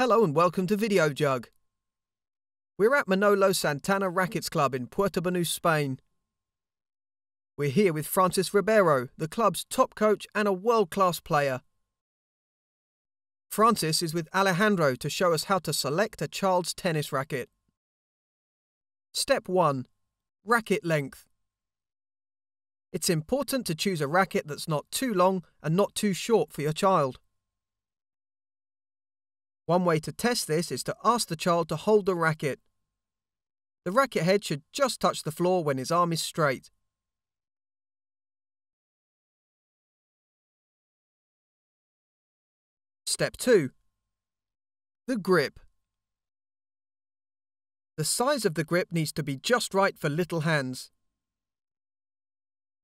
Hello and welcome to Video Jug. We're at Manolo Santana Racquets Club in Puerto Banús, Spain. We're here with Francis Ribeiro, the club's top coach and a world class player. Francis is with Alejandro to show us how to select a child's tennis racket. Step 1 Racket length. It's important to choose a racket that's not too long and not too short for your child. One way to test this is to ask the child to hold the racket. The racket head should just touch the floor when his arm is straight. Step 2. The grip. The size of the grip needs to be just right for little hands.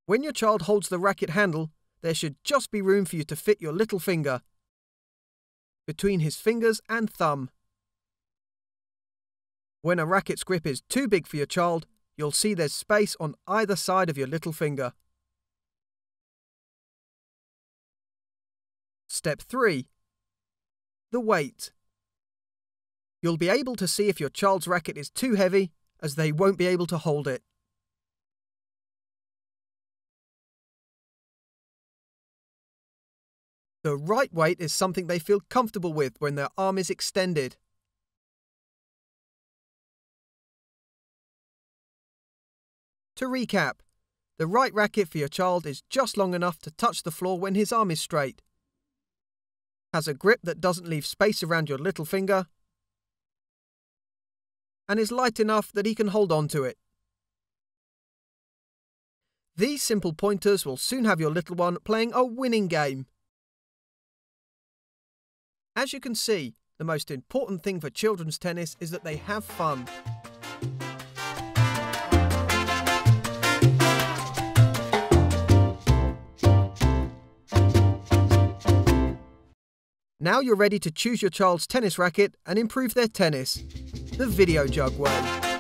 When your child holds the racket handle, there should just be room for you to fit your little finger between his fingers and thumb. When a racket's grip is too big for your child, you'll see there's space on either side of your little finger. Step 3. The weight. You'll be able to see if your child's racket is too heavy, as they won't be able to hold it. The right weight is something they feel comfortable with when their arm is extended. To recap, the right racket for your child is just long enough to touch the floor when his arm is straight, has a grip that doesn't leave space around your little finger, and is light enough that he can hold on to it. These simple pointers will soon have your little one playing a winning game. As you can see, the most important thing for children's tennis is that they have fun. Now you're ready to choose your child's tennis racket and improve their tennis. The Video Jug Way.